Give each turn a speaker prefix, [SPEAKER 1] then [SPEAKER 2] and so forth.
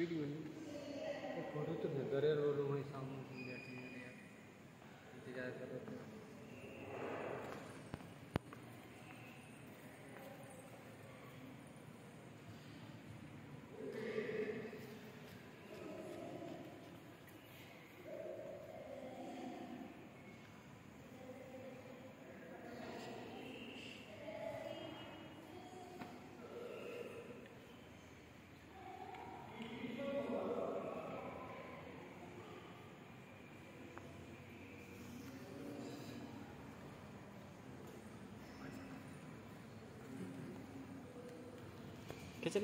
[SPEAKER 1] meeting कैसे